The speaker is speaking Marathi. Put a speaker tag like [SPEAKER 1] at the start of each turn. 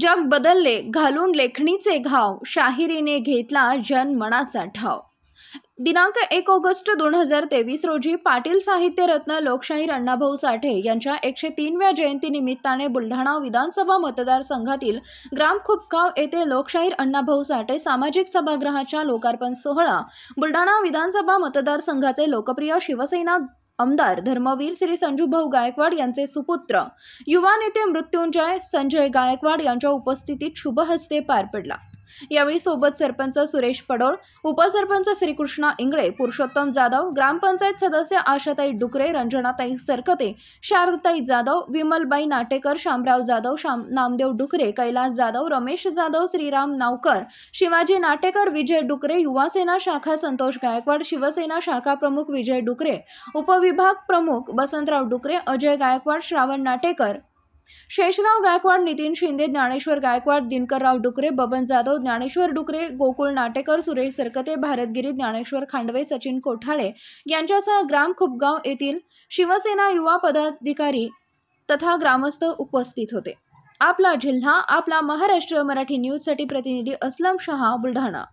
[SPEAKER 1] जग बदलले घालून लेखणीचे घाव शाहिरीने घेतला जन मनाचा ठाव. दिनांक एक ऑगस्ट दोन हजार तेवीस रोजी पाटील साहित्यरत्न लोकशाहीर अण्णाभाऊ साठे यांच्या एकशे तीनव्या जयंतीनिमित्ताने बुलढाणा विधानसभा मतदारसंघातील ग्राम खुपकाव येथे लोकशाहीर अण्णाभाऊ साठे सामाजिक सभागृहाच्या लोकार्पण सोहळा बुलढाणा विधानसभा मतदारसंघाचे लोकप्रिय शिवसेना आमदार धर्मवीर श्री संजूभाऊ गायकवाड यांचे सुपुत्र. युवा नेते मृत्युंजय संजय गायकवाड यांच्या उपस्थितीत शुभहस्ते पार पडला. यावेळी सोबत सरपंच सुरेश पडोळ उपसरपंच श्रीकृष्णा इंगळे पुरुषोत्तम जाधव ग्रामपंचायत सदस्य आशाताई डुकरे रंजनाताई सरकते शारदाताई जाधव विमलबाई नाटेकर शामराव जाधव शाम नामदेव डुकरे कैलास जाधव रमेश जाधव श्रीराम नावकर शिवाजी नाटेकर विजय डुकरे युवासेना शाखा संतोष गायकवाड शिवसेना शाखा प्रमुख विजय डुकरे उपविभाग प्रमुख वसंतराव डुकरे अजय गायकवाड श्रावण नाटेकर शेषराव गायकवाड नितीन शिंदे ज्ञानेश्वर गायकवाड दिनकरराव डुकरे बबन जाधव ज्ञानेश्वर डुकरे गोकुळ नाटेकर सुरेश सरकते भारतगिरी ज्ञानेश्वर खांडवे सचिन कोठाळे यांच्यासह ग्राम खुपगाव येथील शिवसेना युवा पदाधिकारी तथा ग्रामस्थ उपस्थित होते. आपला जिल्हा आपला महाराष्ट्र मराठी न्यूजसाठी प्रतिनिधी असलम शहा बुलढाणा.